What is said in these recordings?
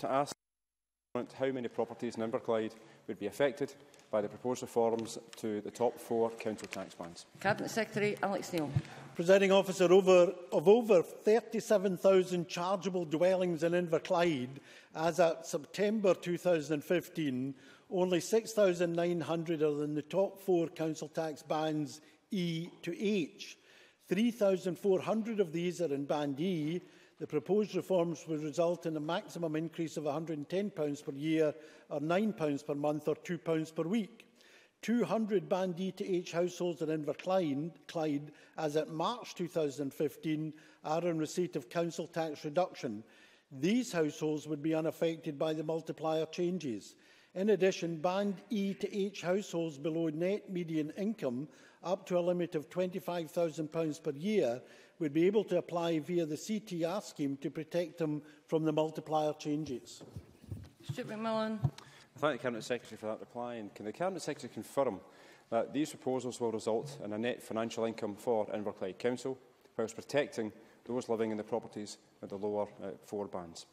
To ask how many properties in Inverclyde would be affected by the proposed reforms to the top four council tax bands. Cabinet Secretary Alex Neil. Presiding officer, over, of over 37,000 chargeable dwellings in Inverclyde as at September 2015, only 6,900 are in the top four council tax bands E to H. 3,400 of these are in Band E. The proposed reforms would result in a maximum increase of £110 per year or £9 per month or £2 per week. 200 Band E to H households in Inverclyde, as at March 2015, are in receipt of council tax reduction. These households would be unaffected by the multiplier changes. In addition, Band E to H households below net median income up to a limit of £25,000 per year would be able to apply via the CTR e scheme to protect them from the multiplier changes. Stuart McMillan. I thank the Cabinet Secretary for that reply. And can the Cabinet Secretary confirm that these proposals will result in a net financial income for Inverclyde Council, whilst protecting those living in the properties at the lower uh, four bands?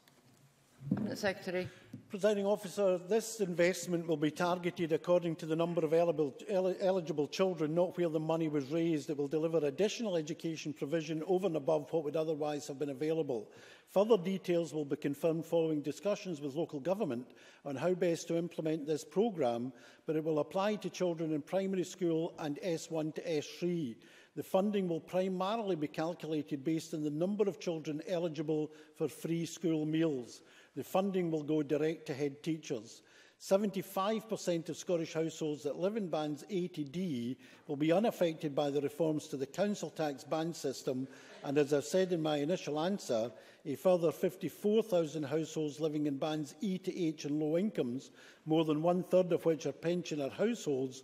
Secretary. Presiding officer, this investment will be targeted according to the number of eligible, eligible children, not where the money was raised. It will deliver additional education provision over and above what would otherwise have been available. Further details will be confirmed following discussions with local government on how best to implement this programme, but it will apply to children in primary school and S1 to S3. The funding will primarily be calculated based on the number of children eligible for free school meals. The funding will go direct to head teachers. 75% of Scottish households that live in bands A to D will be unaffected by the reforms to the council tax band system and as I've said in my initial answer, a further 54,000 households living in bands E to H and low incomes, more than one third of which are pensioner households,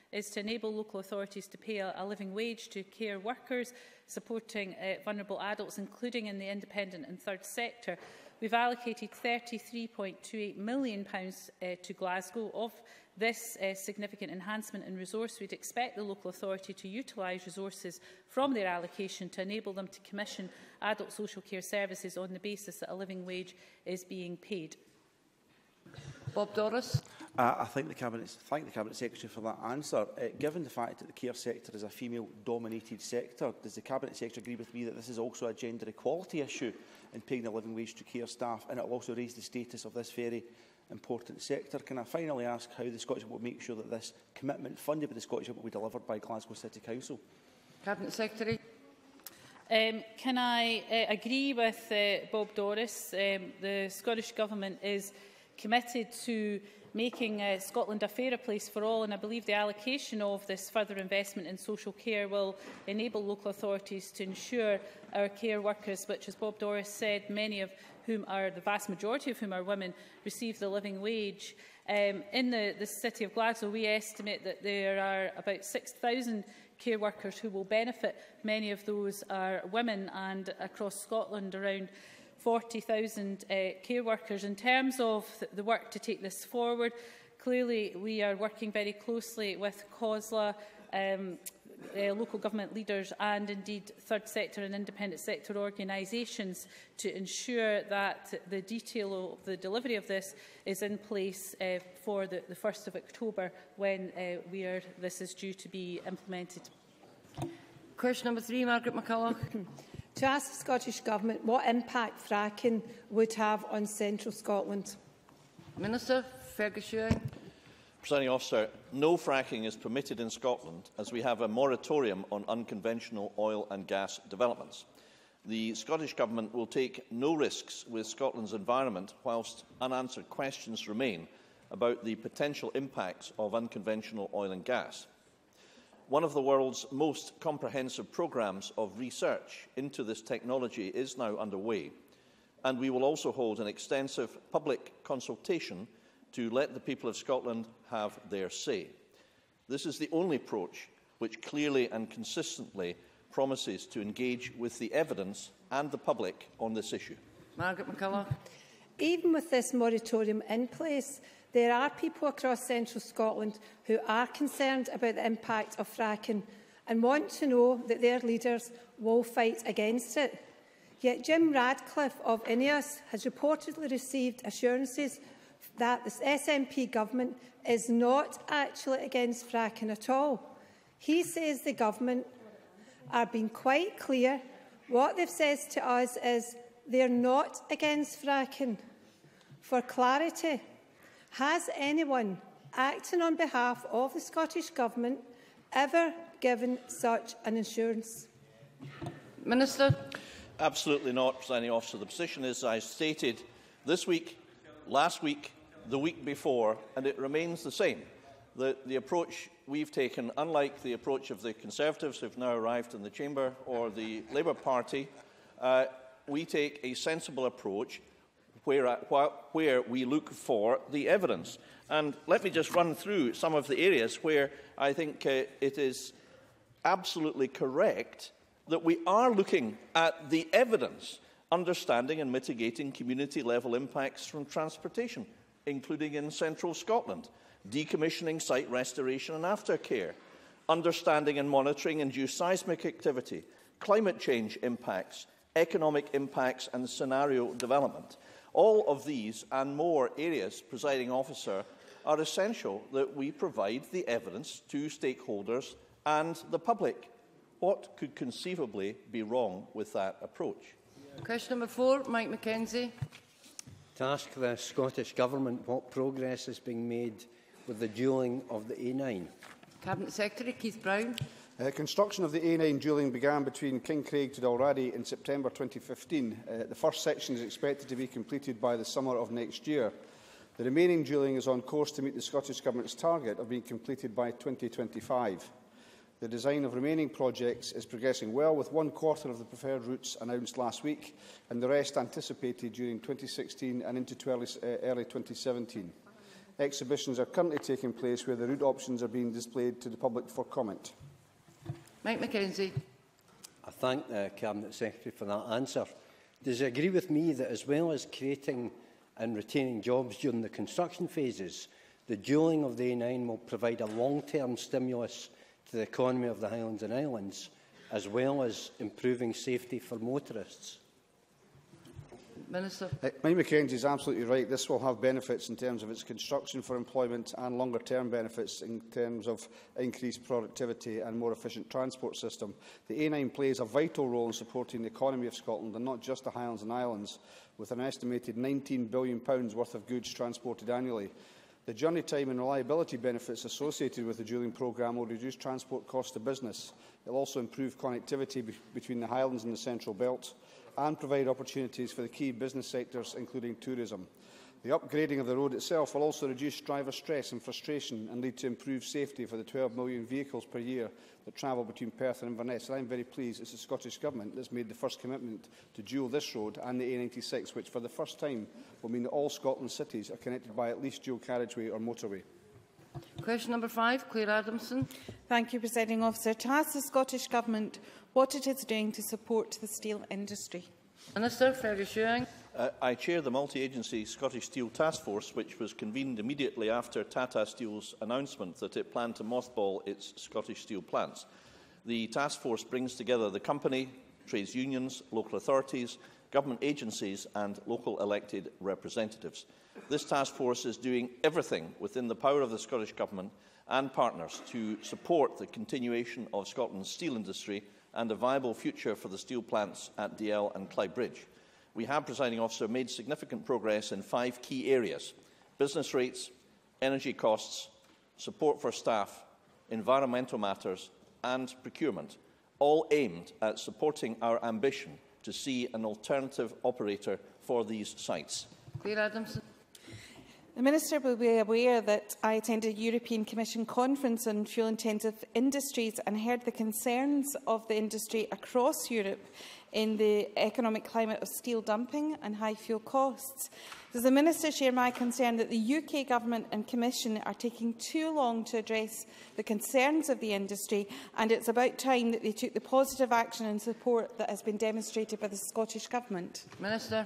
is to enable local authorities to pay a, a living wage to care workers, supporting uh, vulnerable adults, including in the independent and third sector. We've allocated £33.28 million pounds, uh, to Glasgow. Of this uh, significant enhancement in resource, we'd expect the local authority to utilise resources from their allocation to enable them to commission adult social care services on the basis that a living wage is being paid. Bob Doris. Uh, I think the cabinet thank the cabinet secretary for that answer. Uh, given the fact that the care sector is a female-dominated sector, does the cabinet secretary agree with me that this is also a gender equality issue in paying the living wage to care staff, and it will also raise the status of this very important sector? Can I finally ask how the Scottish Government will make sure that this commitment funded by the Scottish Government will be delivered by Glasgow City Council? Cabinet Secretary. Um, can I uh, agree with uh, Bob Doris? Um, the Scottish Government is committed to making uh, Scotland a fairer place for all. And I believe the allocation of this further investment in social care will enable local authorities to ensure our care workers, which, as Bob Doris said, many of whom are the vast majority of whom are women, receive the living wage. Um, in the, the city of Glasgow, we estimate that there are about 6,000 care workers who will benefit. Many of those are women, and across Scotland, around 40,000 uh, care workers. In terms of the work to take this forward, clearly we are working very closely with COSLA, um, uh, local government leaders and indeed third sector and independent sector organisations to ensure that the detail of the delivery of this is in place uh, for the, the 1st of October when uh, we are, this is due to be implemented. Question number three, Margaret McCulloch. to ask the Scottish Government what impact fracking would have on central Scotland. Minister Ferguson. Presiding officer, no fracking is permitted in Scotland as we have a moratorium on unconventional oil and gas developments. The Scottish Government will take no risks with Scotland's environment whilst unanswered questions remain about the potential impacts of unconventional oil and gas. One of the world's most comprehensive programmes of research into this technology is now underway, and we will also hold an extensive public consultation to let the people of Scotland have their say. This is the only approach which clearly and consistently promises to engage with the evidence and the public on this issue. Margaret McCullough. Even with this moratorium in place, There are people across central Scotland who are concerned about the impact of fracking and want to know that their leaders will fight against it. Yet Jim Radcliffe of INEOS has reportedly received assurances that the SNP government is not actually against fracking at all. He says the government are being quite clear. What they've said to us is they're not against fracking. For clarity, Has anyone acting on behalf of the Scottish Government ever given such an assurance? Minister. Absolutely not, Presiding Officer. The position is, I stated this week, last week, the week before, and it remains the same. The, the approach we've taken, unlike the approach of the Conservatives who've now arrived in the Chamber or the Labour Party, uh, we take a sensible approach where, where we look for the evidence. And let me just run through some of the areas where I think uh, it is absolutely correct that we are looking at the evidence, understanding and mitigating community level impacts from transportation, including in central Scotland, decommissioning site restoration and aftercare, understanding and monitoring induced seismic activity, climate change impacts, economic impacts and scenario development. All of these and more areas, presiding officer, are essential that we provide the evidence to stakeholders and the public. What could conceivably be wrong with that approach? Question number four, Mike McKenzie. To ask the Scottish Government what progress is being made with the duelling of the A9. Cabinet Secretary Keith Brown. Uh, construction of the A9 dueling began between King Craig to Dalradi in September 2015. Uh, the first section is expected to be completed by the summer of next year. The remaining dueling is on course to meet the Scottish Government's target of being completed by 2025. The design of remaining projects is progressing well, with one quarter of the preferred routes announced last week and the rest anticipated during 2016 and into early, uh, early 2017. Exhibitions are currently taking place where the route options are being displayed to the public for comment. Mike McKenzie. I thank the Cabinet Secretary for that answer. Does he agree with me that as well as creating and retaining jobs during the construction phases, the duelling of the A9 will provide a long-term stimulus to the economy of the Highlands and Islands, as well as improving safety for motorists? Minister. Uh, Mike McKenzie is absolutely right. This will have benefits in terms of its construction for employment and longer-term benefits in terms of increased productivity and more efficient transport system. The A9 plays a vital role in supporting the economy of Scotland and not just the Highlands and Islands, with an estimated £19 billion worth of goods transported annually. The journey time and reliability benefits associated with the dueling programme will reduce transport costs to business. It will also improve connectivity be between the Highlands and the Central Belt and provide opportunities for the key business sectors, including tourism. The upgrading of the road itself will also reduce driver stress and frustration and lead to improved safety for the 12 million vehicles per year that travel between Perth and Inverness. And I'm very pleased it's the Scottish Government that's made the first commitment to dual this road and the A96, which for the first time will mean that all Scotland's cities are connected by at least dual carriageway or motorway. Question number five, Claire Adamson. Thank you, Presiding Officer. To ask the Scottish Government what it is doing to support the steel industry. Minister, fair assuring. Uh, I chair the multi-agency Scottish Steel Task Force, which was convened immediately after Tata Steel's announcement that it planned to mothball its Scottish steel plants. The task force brings together the company, trades unions, local authorities, government agencies and local elected representatives. This task force is doing everything within the power of the Scottish Government and partners to support the continuation of Scotland's steel industry and a viable future for the steel plants at DL and Bridge. We have, presiding officer, made significant progress in five key areas – business rates, energy costs, support for staff, environmental matters and procurement, all aimed at supporting our ambition to see an alternative operator for these sites. Claire Adamson. The Minister will be aware that I attended a European Commission conference on fuel-intensive industries and heard the concerns of the industry across Europe in the economic climate of steel dumping and high fuel costs. Does the Minister share my concern that the UK Government and Commission are taking too long to address the concerns of the industry and it's about time that they took the positive action and support that has been demonstrated by the Scottish Government? Minister.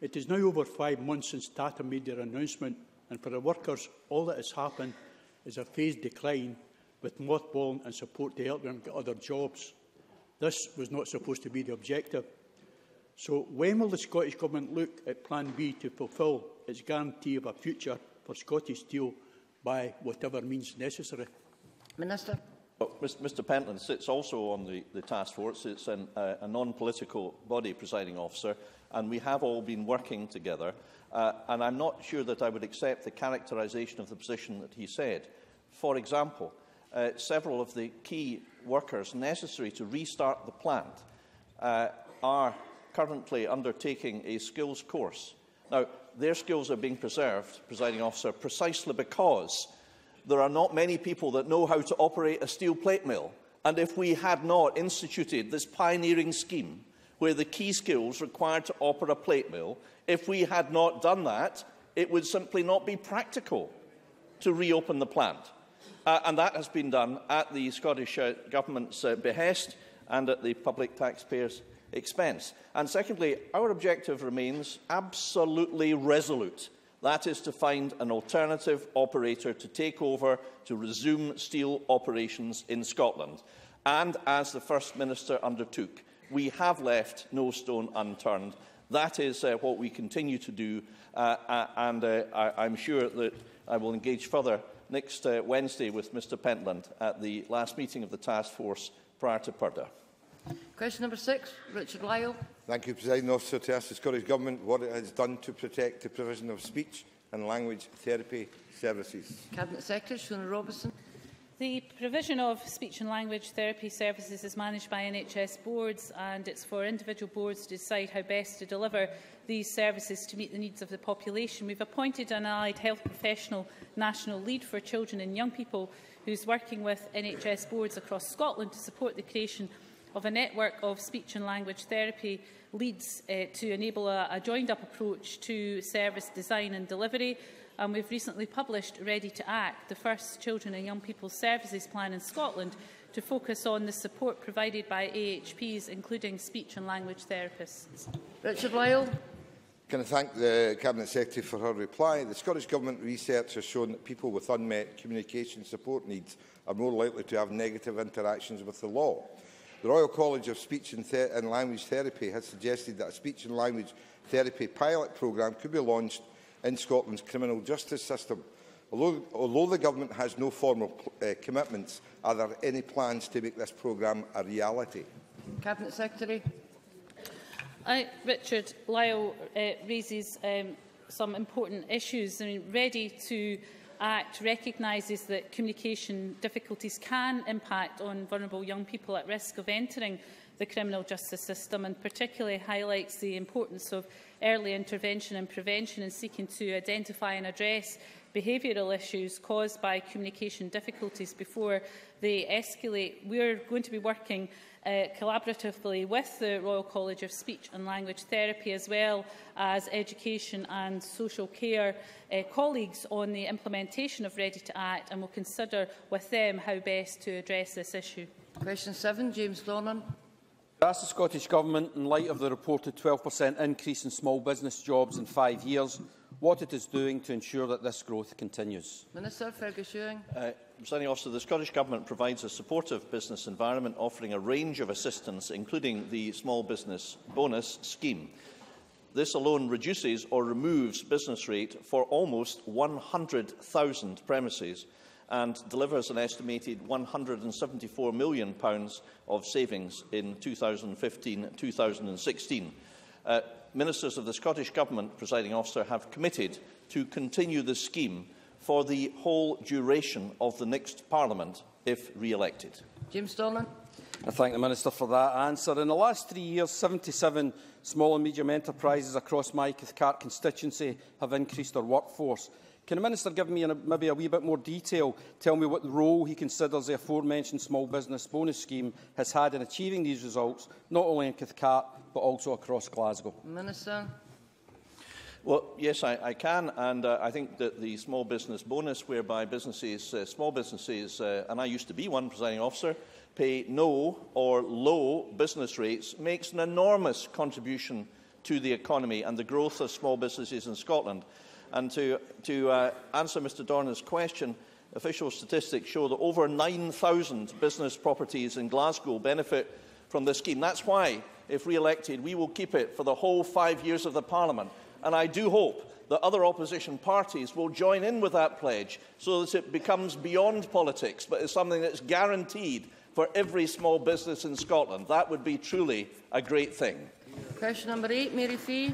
It is now over five months since Tata made their announcement, and for the workers, all that has happened is a phased decline with mothballing and support to help them get other jobs. This was not supposed to be the objective. So when will the Scottish Government look at Plan B to fulfil its guarantee of a future for Scottish steel by whatever means necessary? Minister. Well, Mr Pentland sits also on the, the task force. It's an, uh, a non-political body, presiding officer. and we have all been working together. Uh, and I'm not sure that I would accept the characterisation of the position that he said. For example, uh, several of the key workers necessary to restart the plant uh, are currently undertaking a skills course. Now, their skills are being preserved, presiding officer, precisely because there are not many people that know how to operate a steel plate mill. And if we had not instituted this pioneering scheme, where the key skills required to operate a plate mill. If we had not done that, it would simply not be practical to reopen the plant. Uh, and that has been done at the Scottish uh, Government's uh, behest and at the public taxpayers' expense. And secondly, our objective remains absolutely resolute. That is to find an alternative operator to take over to resume steel operations in Scotland. And as the First Minister undertook, we have left no stone unturned. That is uh, what we continue to do, uh, and uh, I, I'm sure that I will engage further next uh, Wednesday with Mr Pentland at the last meeting of the task force prior to Purda. Question number six, Richard Lyle. Thank you, President Officer, to ask the Scottish Government what it has done to protect the provision of speech and language therapy services. Cabinet Secretary, Shona Robertson. The provision of speech and language therapy services is managed by NHS boards and it's for individual boards to decide how best to deliver these services to meet the needs of the population. We've appointed an allied health professional national lead for children and young people who's working with NHS boards across Scotland to support the creation of a network of speech and language therapy leads uh, to enable a, a joined-up approach to service design and delivery and we've recently published Ready to Act, the first Children and Young People's Services Plan in Scotland, to focus on the support provided by AHPs, including speech and language therapists. Richard Lyle. Can I thank the Cabinet Secretary for her reply? The Scottish Government research has shown that people with unmet communication support needs are more likely to have negative interactions with the law. The Royal College of Speech and, the and Language Therapy has suggested that a speech and language therapy pilot programme could be launched in Scotland's criminal justice system. Although, although the government has no formal uh, commitments, are there any plans to make this programme a reality? Cabinet Secretary. I, Richard Lyle uh, raises um, some important issues. I mean, ready to Act recognises that communication difficulties can impact on vulnerable young people at risk of entering the criminal justice system and particularly highlights the importance of early intervention and prevention in seeking to identify and address behavioural issues caused by communication difficulties before they escalate. We are going to be working uh, collaboratively with the Royal College of Speech and Language Therapy as well as education and social care uh, colleagues on the implementation of Ready to Act and will consider with them how best to address this issue. Question 7, James Dornan. asked the Scottish Government, in light of the reported 12% increase in small business jobs in five years, what it is doing to ensure that this growth continues. Minister Fergus Ewing. Uh, Officer, the Scottish Government provides a supportive business environment offering a range of assistance, including the Small Business Bonus Scheme. This alone reduces or removes business rate for almost 100,000 premises, and delivers an estimated £174 million of savings in 2015-2016. Uh, ministers of the Scottish Government, presiding officer, have committed to continue the scheme for the whole duration of the next Parliament if re-elected. Jim Stirling. I thank the Minister for that answer. In the last three years, 77 Small and medium enterprises across my Cathcart constituency have increased their workforce. Can the Minister give me a, maybe a wee bit more detail, tell me what role he considers the aforementioned small business bonus scheme has had in achieving these results, not only in Cathcart, but also across Glasgow? Minister. Well, yes, I, I can, and uh, I think that the small business bonus, whereby businesses, uh, small businesses, uh, and I used to be one presiding officer, pay no or low business rates makes an enormous contribution to the economy and the growth of small businesses in Scotland. And to, to uh, answer Mr Dorner's question, official statistics show that over 9,000 business properties in Glasgow benefit from this scheme. That's why, if re-elected, we will keep it for the whole five years of the Parliament. And I do hope that other opposition parties will join in with that pledge so that it becomes beyond politics, but is something that's guaranteed for every small business in Scotland. That would be truly a great thing. Question number eight, Mary Fee.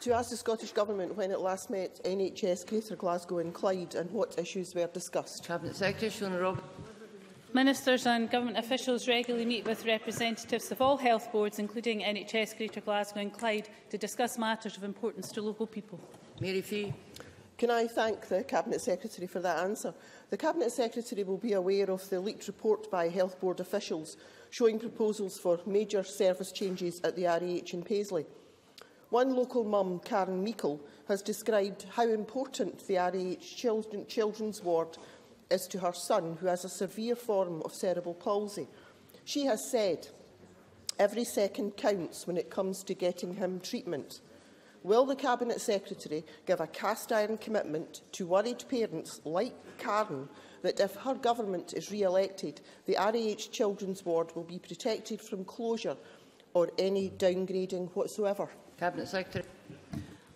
To ask the Scottish Government when it last met NHS Greater Glasgow and Clyde and what issues were discussed. Cabinet Secretary Shona Rob. Ministers and government officials regularly meet with representatives of all health boards, including NHS Greater Glasgow and Clyde, to discuss matters of importance to local people. Mary Fee. Can I thank the Cabinet Secretary for that answer? The Cabinet Secretary will be aware of the leaked report by Health Board officials showing proposals for major service changes at the REH in Paisley. One local mum, Karen Meikle, has described how important the REH children, Children's Ward is to her son, who has a severe form of cerebral palsy. She has said, every second counts when it comes to getting him treatment. Will the Cabinet Secretary give a cast-iron commitment to worried parents like Karen that if her government is re-elected, the RAH Children's Ward will be protected from closure or any downgrading whatsoever? Cabinet Secretary.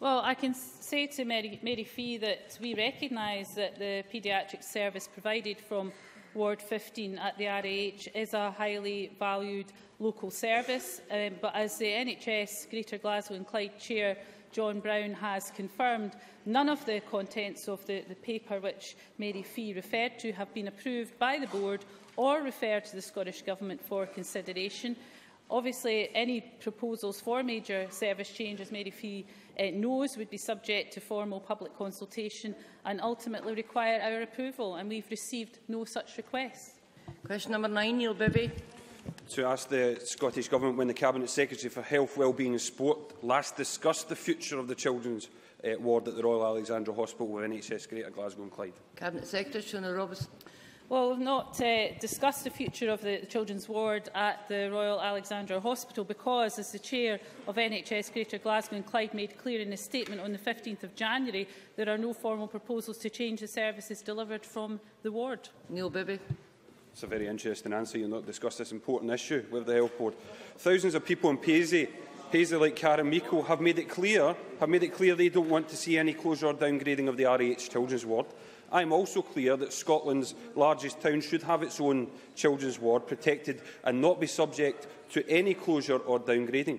Well, I can say to Mary, Mary Fee that we recognise that the paediatric service provided from Ward 15 at the RAH is a highly valued local service, um, but as the NHS Greater Glasgow and Clyde Chair John Brown has confirmed none of the contents of the, the paper which Mary Fee referred to have been approved by the board or referred to the Scottish Government for consideration. Obviously, any proposals for major service change, as Mary Fee uh, knows, would be subject to formal public consultation and ultimately require our approval, and we've received no such request. Question number nine, Neil Bibby. To ask the Scottish Government when the Cabinet Secretary for Health, Wellbeing and Sport last discussed the future of the children's uh, ward at the Royal Alexandra Hospital with NHS Greater Glasgow and Clyde. Cabinet Secretary, Shona Robertson. Well, we've not uh, discussed the future of the children's ward at the Royal Alexandra Hospital because, as the Chair of NHS Greater Glasgow and Clyde made clear in his statement on the 15th of January, there are no formal proposals to change the services delivered from the ward. Neil Bibby. It's a very interesting answer. You'll not discuss this important issue with the health board. Thousands of people in Paisley, Paisley like Karen Miko, have made it clear have made it clear they don't want to see any closure or downgrading of the RH children's ward. I am also clear that Scotland's largest town should have its own children's ward protected and not be subject to any closure or downgrading.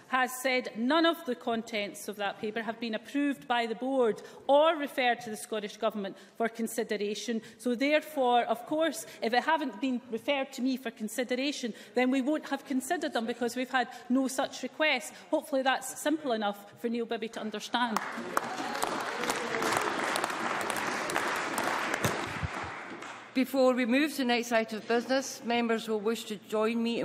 has said none of the contents of that paper have been approved by the board or referred to the Scottish Government for consideration. So therefore, of course, if it haven't been referred to me for consideration, then we won't have considered them because we've had no such request. Hopefully that's simple enough for Neil Bibby to understand. Before we move to the next item of business, members will wish to join me in